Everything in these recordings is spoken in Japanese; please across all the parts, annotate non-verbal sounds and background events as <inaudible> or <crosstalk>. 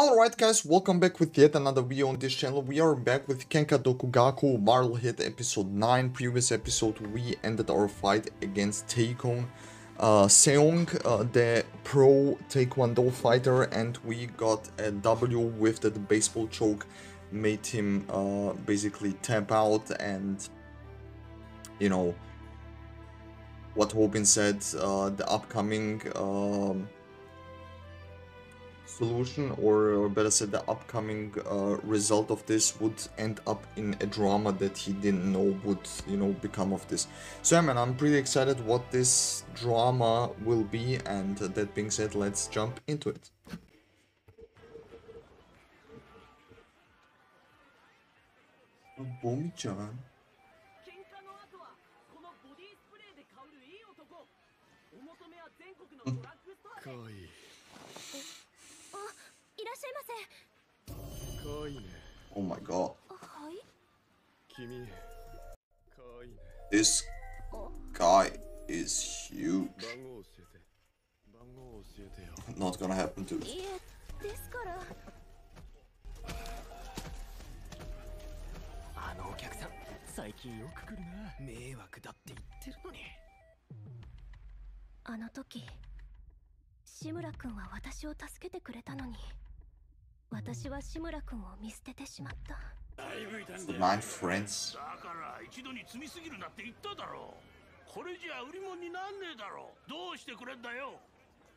Alright guys, welcome back with yet another video on this channel. We are back with Kenka Dokugaku Marvel Hit episode 9. Previous episode we ended our fight against Taekong uh, Seong, uh, the pro Taekwondo fighter and we got a W with the baseball choke. Made him uh, basically tap out and you know what Robin said, uh, the upcoming um, solution or, or better said the upcoming uh, result of this would end up in a drama that he didn't know would you know become of this. So yeah man i'm pretty excited what this drama will be and that being said let's jump into it. Bomi-chan いらっしゃいませ。かわいいね oh my god はい。君かわいいね this guy is huge 番号教えて番号教えてよ not gonna happen to いえ、ですから。あのお客さん最近よく来るな迷惑だって言ってるのにあの時。志村くんは私を助けてくれたのに。私は志村くんを見捨ててしまった。だいぶいたん the だよ nine friends だから一度に積みすぎるなって言っただろう。これじゃ売り物になんねえだろう。どうしてくれんだよ。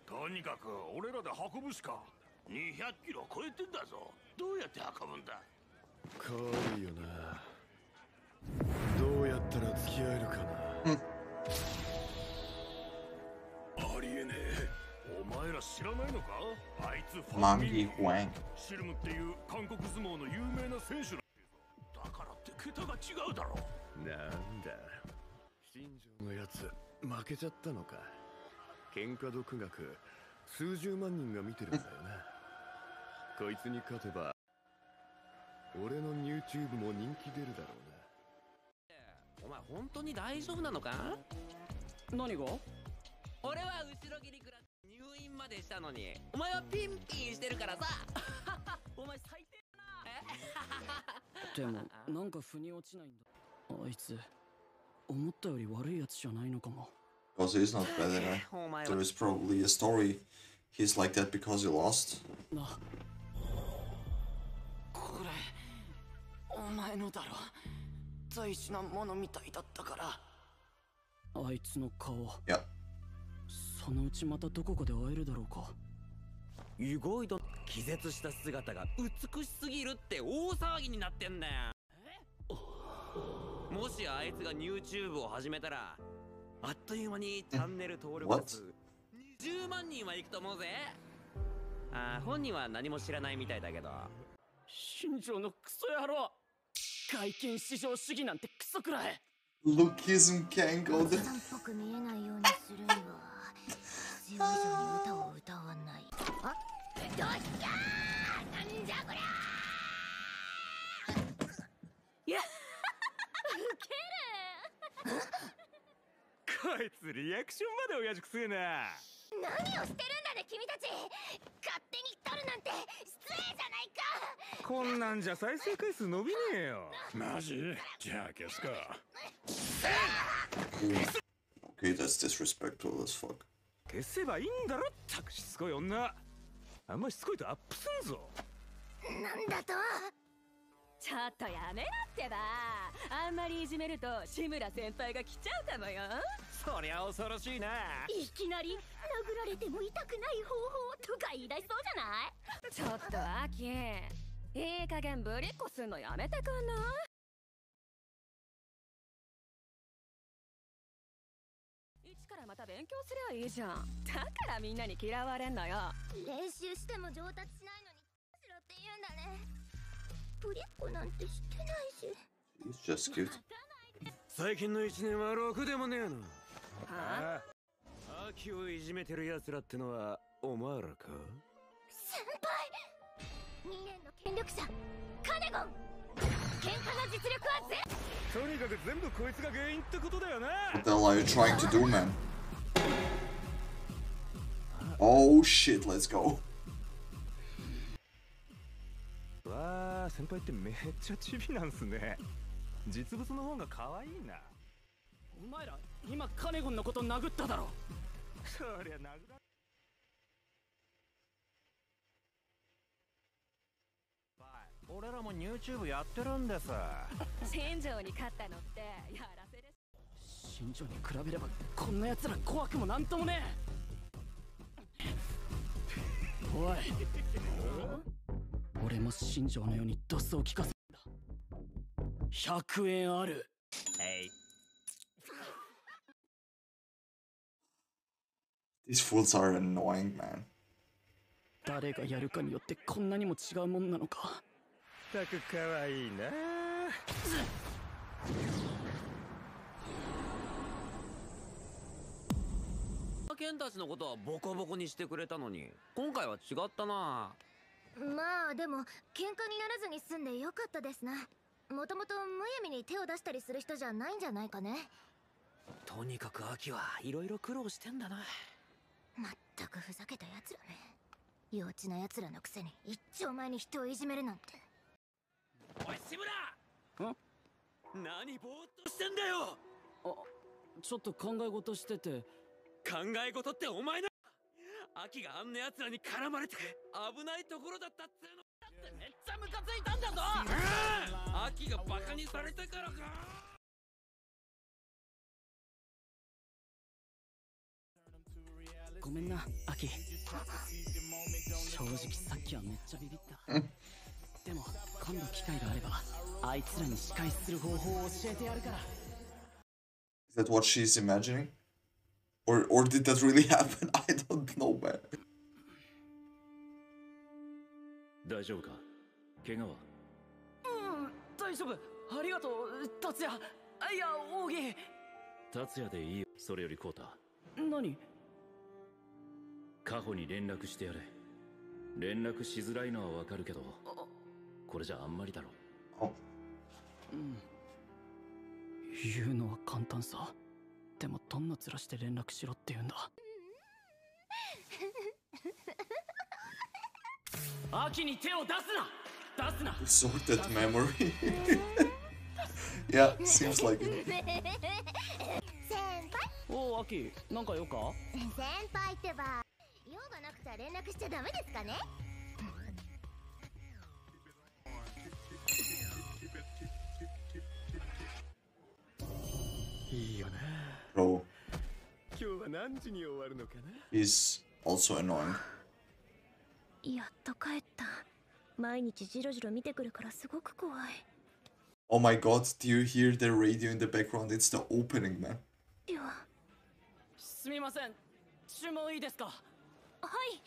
とにかく俺らで運ぶしか。200キロ超えてんだぞ。どうやって運ぶんだ。かわいいよな。どうやったら付き合えるかな。あ前ら知らないのか？あいつファン Mangi ミン。Huang シルムっていう韓国相撲の有名な選手だからって桁が違うだろ。なんだ。新庄のやつ負けちゃったのか。喧嘩独学。数十万人が見てるんだよな。こいつに勝てば俺の YouTube も人気出るだろうな。お前本当に大丈夫なのか？何が？俺は後ろ切り食らって入院までしたのに。お前はピンピンしてるからさ。<laughs> お前最低でもなんか腑に落ちないんだ。あいつ思ったより悪いやつじゃないのかも。Because he's not bad there <laughs> は。Is probably a story he's like that because he lost. な。これお前のだろ。大事なものみたいだったから。あいつの顔 yeah そのうちまたどこかで会えるだろうか。意外と気絶した姿が美しすぎるって大騒ぎになってんだよ。もしあいつが YouTube を始めたらあっという間にチャンネル登録者数20万人はいくと思うぜ。あー本人は何も知らないみたいだけど。新庄のクソ野郎！外見至上主義なんてクソくらい Lookism can't go さ there. んっぽく見えないようにするには。必要以上に歌を歌わない。あ、どうした？ー。なんじゃこりゃ。<laughs> こいつリアクションまで親父くせえな。何をしてるんだね君たち。勝手に撮るなんて失礼じゃないか。こんなんじゃ再生回数伸びねえよ。マジ？じゃあ消すか。<laughs> Okay that's disrespectful as fuck 消せばいいんだろったくしつこい女。あんましつこいとアップすんぞ。なんだと？ちょっとやめなってば。あんまりいじめると志村先輩が来ちゃうかもよ。そりゃ恐ろしいな。いきなり殴られても痛くない方法とか言い出しそうじゃない？ちょっとアキいい加減ぶりっこすんのやめてくんない？一からまた勉強すりゃいいじゃん。だからみんなに嫌われんのよ。練習しても上達しないのにしろって言うんだね。ぶりっ子なんてしてないし。He's just cute. 最近の一年はろくでもねえの。はあ？秋をいじめてる奴らってのはお前らか？先輩。2年の権力者カネゴン。喧嘩の実力はぜとにかく全部こいつが原因ってことだよな。What the hell are you trying to do man? Oh shit let's go. は先輩ってめっちゃチビなんすね。実物の方が可愛いな。お前ら今カネゴンのこと殴っただろ。そりゃ殴ら俺らも YouTube やってるんです。<laughs> 新庄に勝ったのってやら新庄に比べればこんな奴ら怖くもなんともねえおい俺も新庄のようにドスを聞かせるんだ100円あるえい These fools are annoying, man. 誰がやるかによってこんなにも違うもんなのかたく可愛いなケンたちのことはボコボコにしてくれたのに。今回は違ったな。まあでも喧嘩にならずに済んでよかったですな。もともとむやみに手を出したりする人じゃないんじゃないかね。とにかく秋はいろいろ苦労してんだな。まったくふざけた奴らね。幼稚な奴らのくせに一丁前に人をいじめるなんて。おい志村！ん何ぼーっとしてんだよ！あちょっと考え事してて考え事ってお前な秋があんな奴らに絡まれて危ないところだったっつうの。だってめっちゃムカついたんだぞ。秋がバカにされたからか。ごめんなアキ正直さっきはめっちゃビビった。でも今度機会があればあいつらに仕返しする方法を教えてやるから。Is that what she's imagining? Or or did that really <laughs> happen? I don't know, man. 大丈夫か？怪我は？うん大丈夫。ありがとう達也。あいや扇達也でいいよ。それよりコータ何？カホに連絡してやれ。連絡しづらいのはわかるけどこれじゃあんまりだろ。Oh. うん。言うのは簡単さでもどんな面して連絡しろって言うんだ。秋に手を出すな！出すな！Sorted memory. yeah, seems like it. 先輩。おお秋なんかよか？先輩ってば用がなくちゃ連絡しちゃダメですかね？いいよな Bro, 今日は何時に終わるのかな he's also annoying. やっと帰った毎日ジロジロ見てくるからすごく怖い Oh my god, do you hear the radio in the background? It's the opening, man. いやすみません注文いいですかはい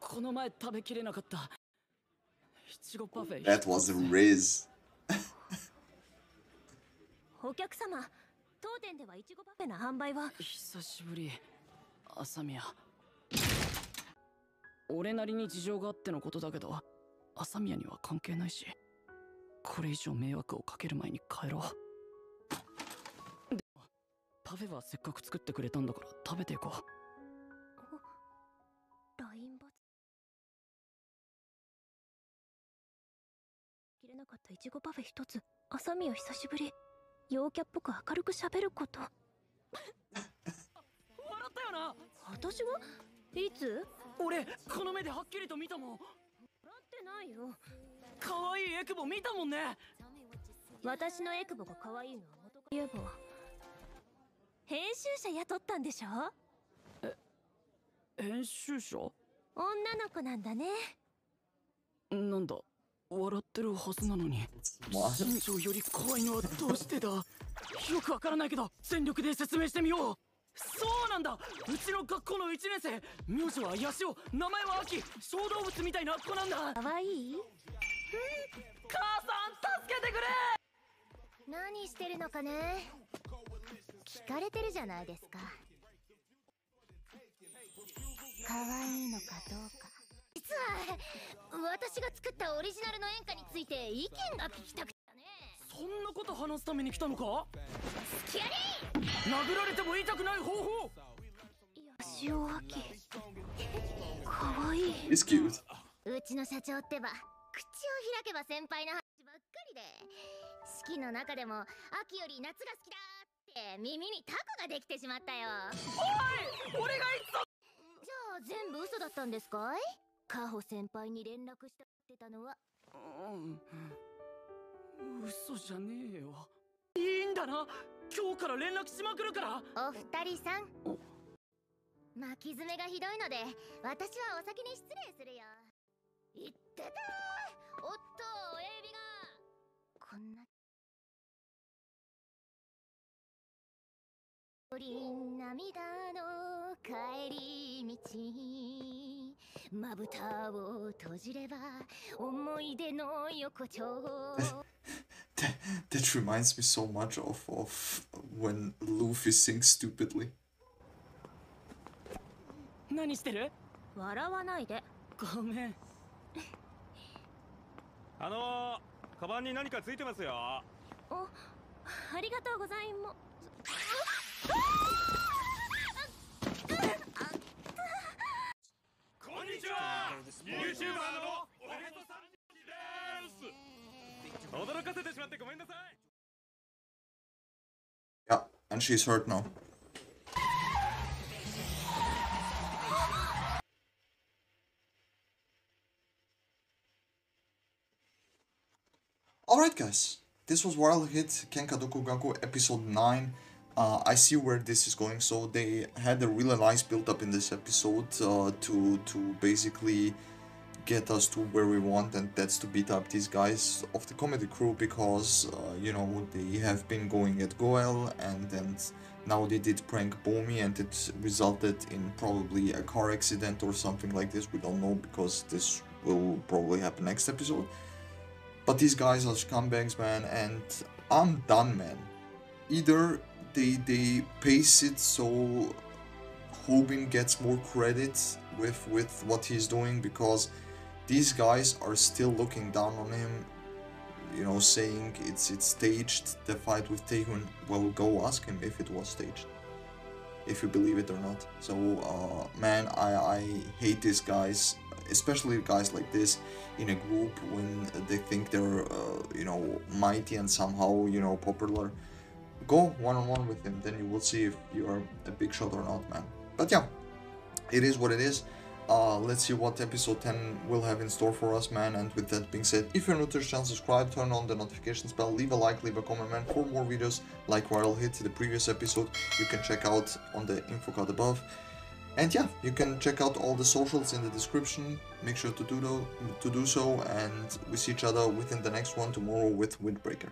この前食べきれなかったいちごパフェ That was a Riz. <laughs> お客様 当店ではいちごパフェの販売は？久しぶり。朝宮。俺なりに事情があってのことだけど朝宮には関係ないしこれ以上迷惑をかける前に帰ろう。でもパフェはせっかく作ってくれたんだから食べていこう。ラインバツ切れなかったいちごパフェ一つ。朝宮久しぶり陽キャっぽく明るく喋ること。笑ったよな。私がいつ？俺この目ではっきりと見たもん。笑ってないよ。可愛いエクボ見たもんね。私のエクボが可愛いのは元から言えば編集者雇ったんでしょ？編集者？女の子なんだね。なんだ？笑ってるはずなのに?新庄より怖いのはどうしてだ？よくわからないけど全力で説明してみよう。そうなんだ！うちの学校の1年生名字はヤシオ名前はアキ小動物みたいな子なんだ。可愛い母さん助けてくれ！何してるのかね？聞かれてるじゃないですか。可愛いのかどうか。実は私が作ったオリジナルの演歌について意見が聞きたくてね。そんなこと話すために来たのか？キャリ殴られても痛くない方法！ー塩明可愛い He's cute. うちの社長ってば口を開けば先輩の話ばっかりで。四季の中でも秋より夏が好きだって耳にタコができてしまったよ。おい！俺がいつじゃあ全部嘘だったんですかい？カホ先輩に連絡したってたのは。うん。嘘じゃねえよ。いいんだな。今日から連絡しまくるから。お二人さん。巻き爪がひどいので私はお先に失礼するよ。言ってておっと親指が。こんな。り涙の帰り道まぶたを閉じれば思い出の横丁 That, that reminds me so much of, of when Luffy sings stupidly. 何してる笑わないでごめんあのー、カバンに何かついてますよおありがとうございます she's hurt now. Alright guys, this was Wild Hit Kenka Dokugaku episode 9. Uh, I see where this is going, so they had a really nice build up in this episode uh, to, to basically get us to where we want and that's to beat up these guys of the comedy crew because uh, you know they have been going at Goel and then now they did prank Bomi and it resulted in probably a car accident or something like this. We don't know because this will probably happen next episode. But these guys are scumbags man and I'm done man. Either they they pace it so Hobin gets more credit with with what he's doing because these guys are still looking down on him you know saying it's it's staged the fight with Taehun well go ask him if it was staged if you believe it or not. So uh, man I, I hate these guys especially guys like this in a group when they think they're uh, you know mighty and somehow you know popular. Go one-on-one with him then you will see if you're a big shot or not man. But yeah it is what it is uh, let's see what episode 10 will have in store for us, man. And with that being said, if you're new to the channel, subscribe, turn on the notifications bell, leave a like, leave a comment, man. For more videos like Viral Hit, the previous episode, you can check out on the info card above. And yeah, you can check out all the socials in the description. Make sure to do, to do so, and we see each other within the next one tomorrow with Windbreaker.